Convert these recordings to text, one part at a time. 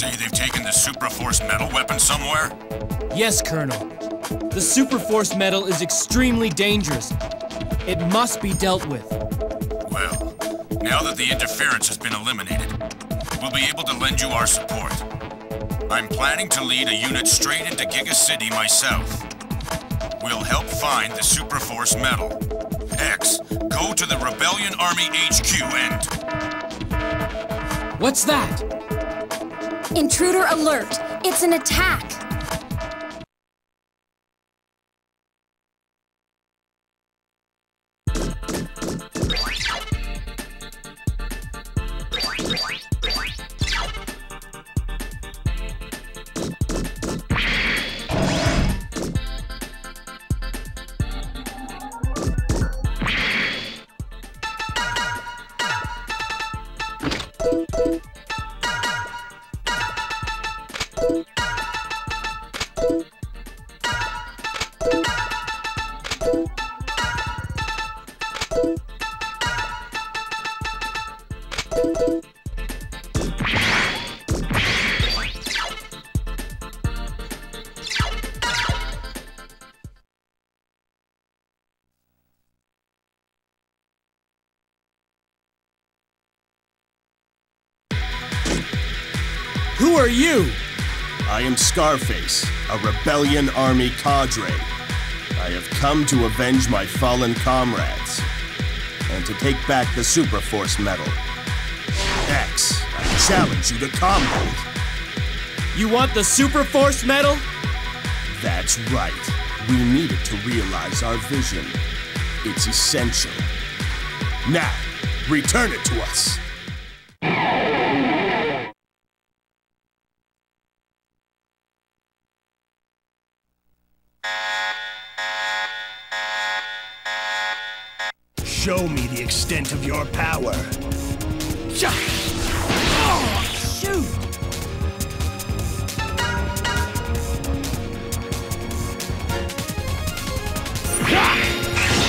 say they've taken the Supraforce metal weapon somewhere? Yes, Colonel. The Supraforce metal is extremely dangerous. It must be dealt with. Well, now that the interference has been eliminated, we'll be able to lend you our support. I'm planning to lead a unit straight into Giga City myself. We'll help find the Supraforce metal. X, go to the Rebellion Army HQ and... What's that? Intruder alert! It's an attack! Are you? I am Scarface, a rebellion army cadre. I have come to avenge my fallen comrades and to take back the Supraforce metal. X, I challenge you to combat. You want the Supraforce metal? That's right. We need it to realize our vision. It's essential. Now, return it to us. Extent of your power. Oh, shoot!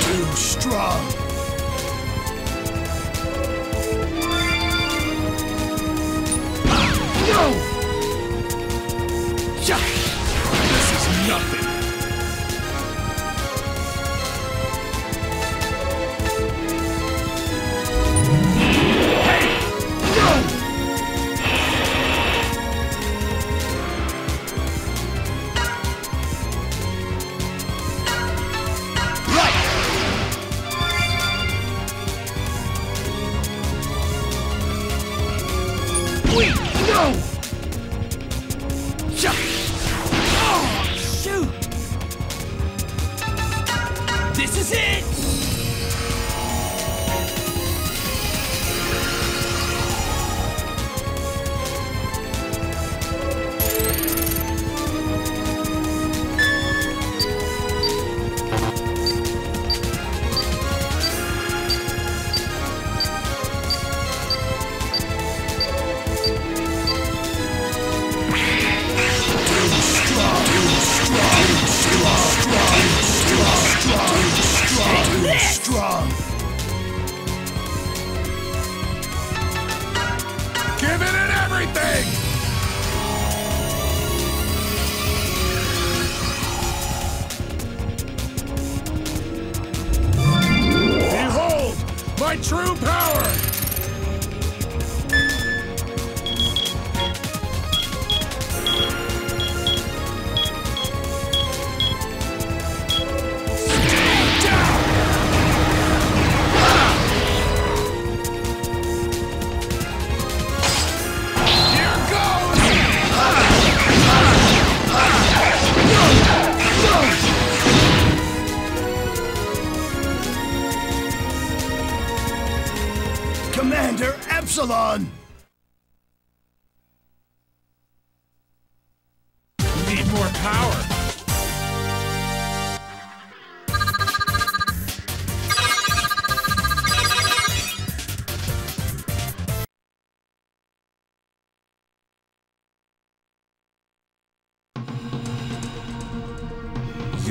Too strong.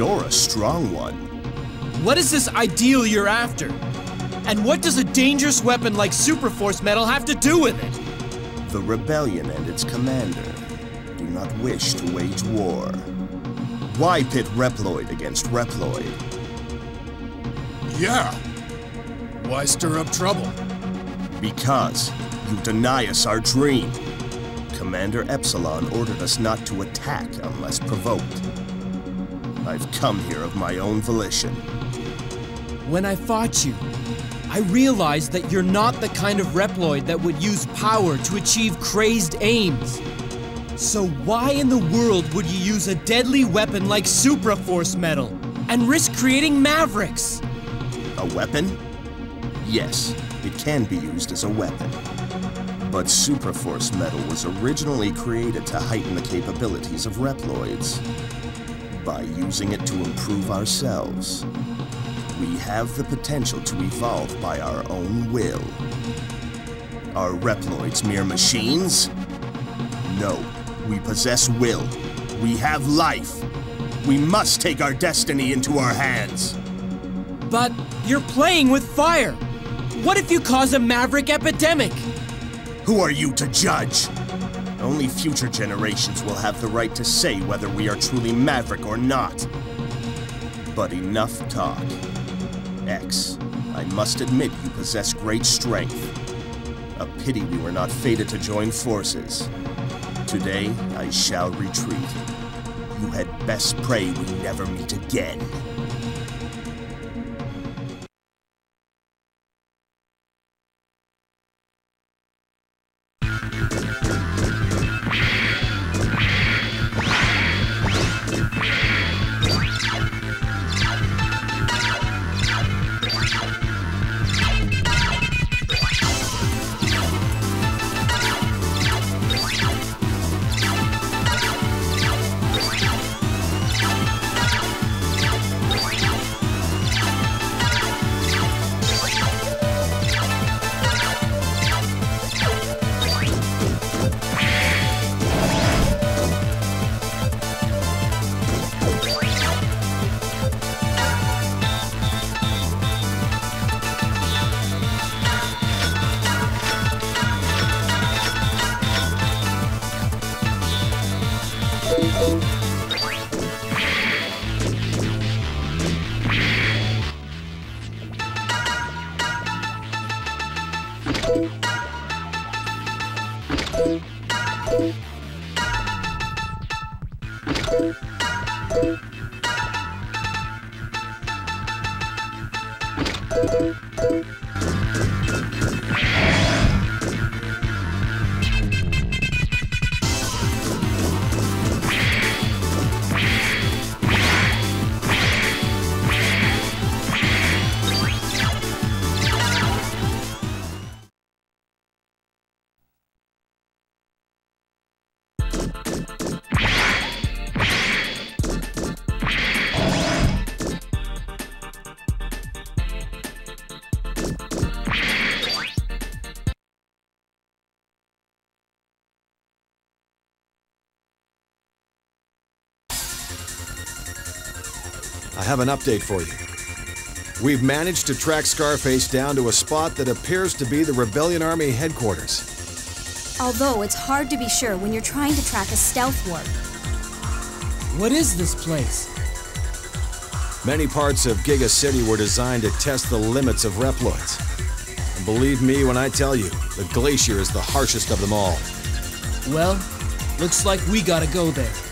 You're a strong one. What is this ideal you're after? And what does a dangerous weapon like Supraforce metal have to do with it? The rebellion and its commander do not wish to wage war. Why pit Reploid against Reploid? Yeah. Why stir up trouble? Because you deny us our dream. Commander Epsilon ordered us not to attack unless provoked. I've come here of my own volition. When I fought you, I realized that you're not the kind of Reploid that would use power to achieve crazed aims. So why in the world would you use a deadly weapon like Supraforce Metal and risk creating Mavericks? A weapon? Yes, it can be used as a weapon. But Supraforce Metal was originally created to heighten the capabilities of Reploids. By using it to improve ourselves, we have the potential to evolve by our own will. Are Reploids mere machines? No, we possess will. We have life. We must take our destiny into our hands. But you're playing with fire. What if you cause a Maverick epidemic? Who are you to judge? Only future generations will have the right to say whether we are truly Maverick or not. But enough talk. X, I must admit you possess great strength. A pity we were not fated to join forces. Today, I shall retreat. You had best pray we never meet again. Have an update for you. We've managed to track Scarface down to a spot that appears to be the Rebellion Army headquarters. Although it's hard to be sure when you're trying to track a stealth warp. What is this place? Many parts of Giga City were designed to test the limits of Reploids. And believe me when I tell you, the Glacier is the harshest of them all. Well, looks like we gotta go there.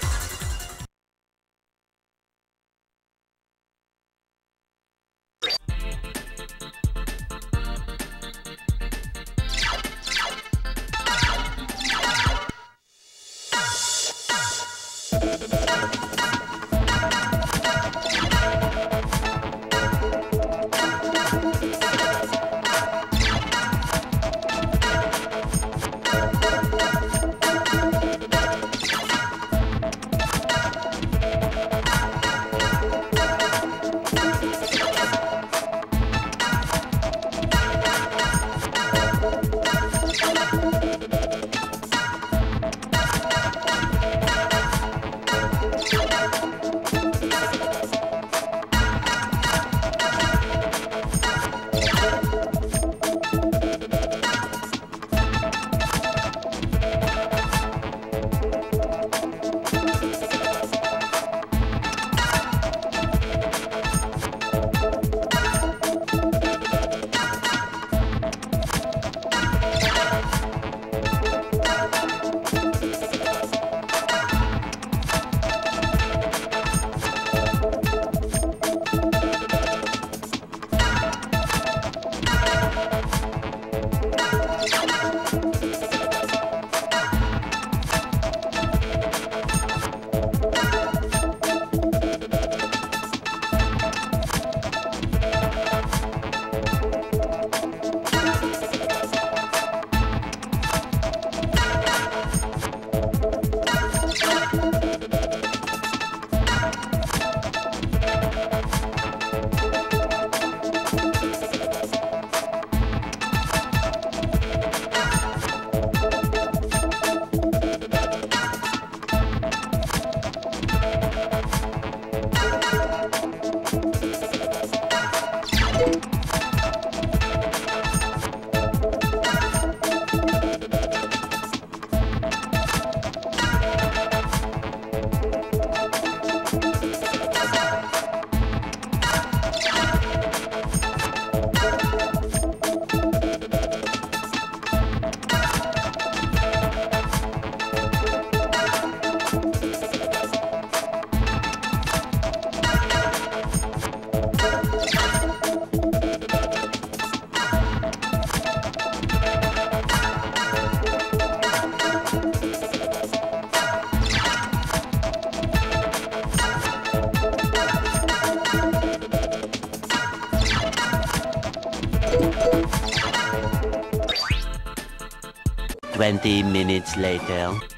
Later.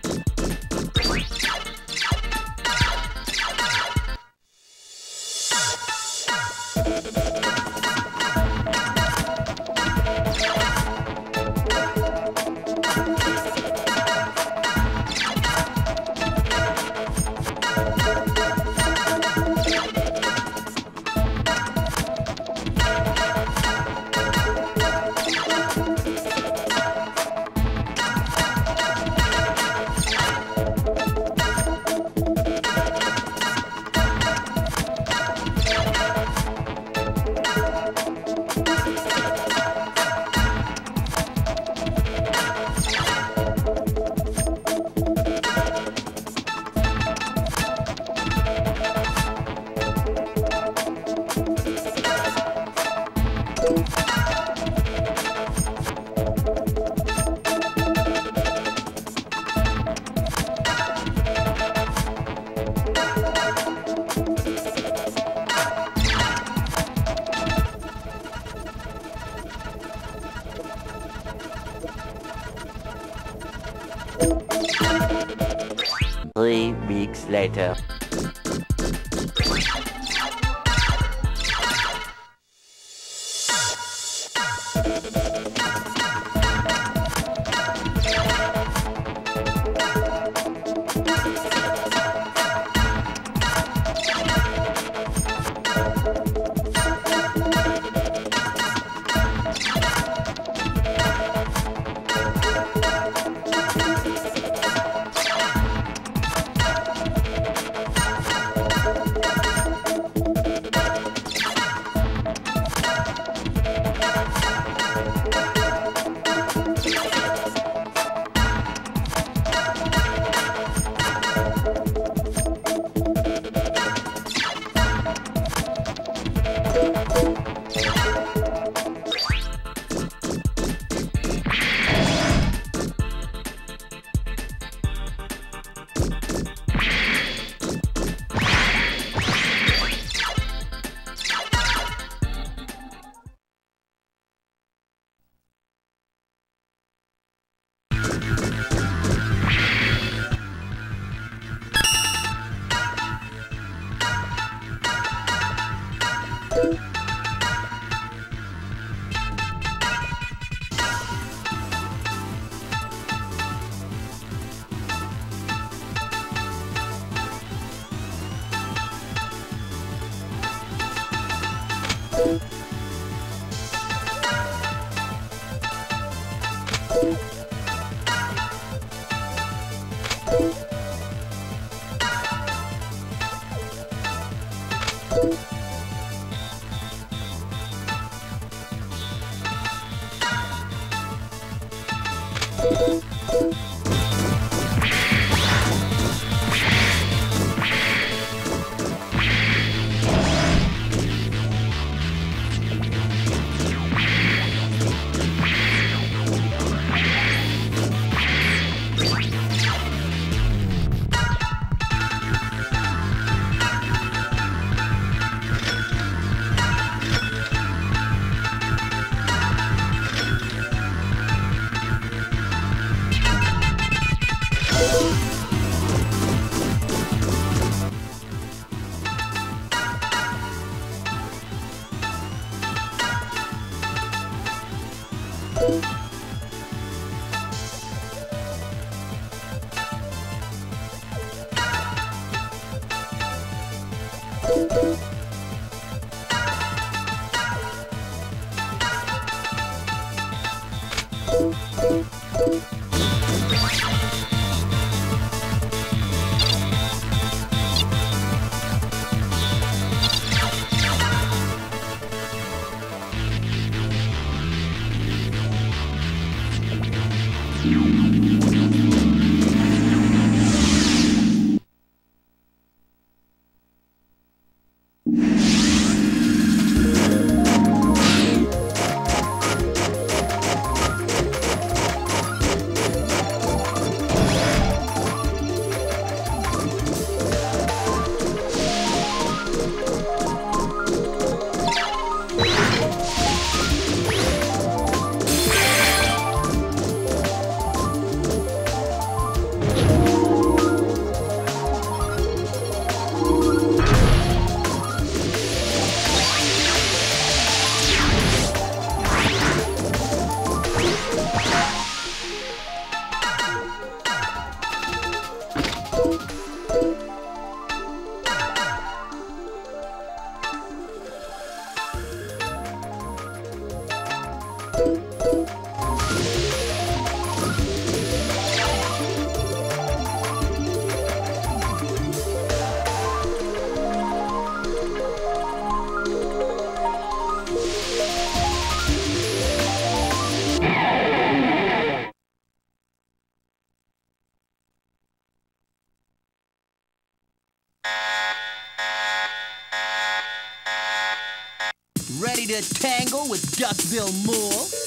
To tangle with Duckbill Mole?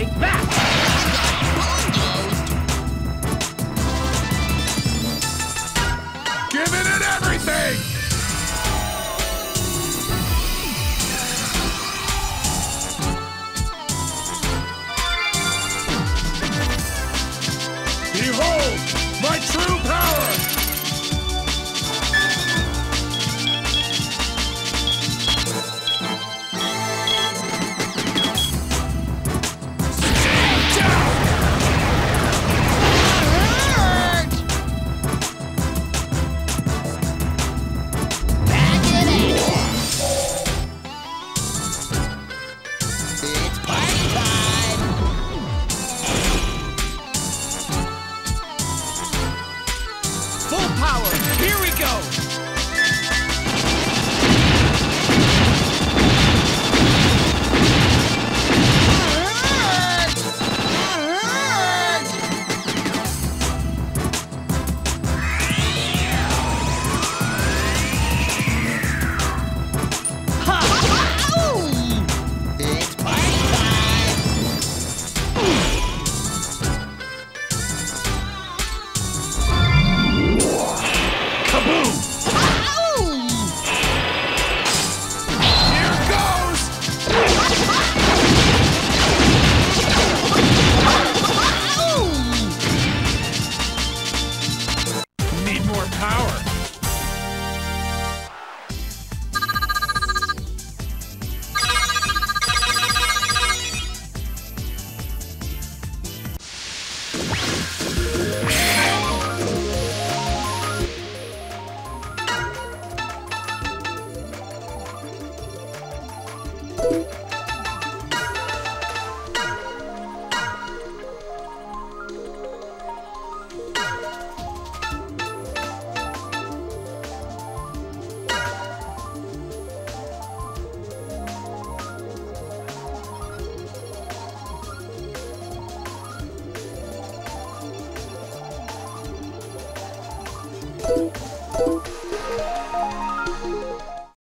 Take that! power. Here we go. power.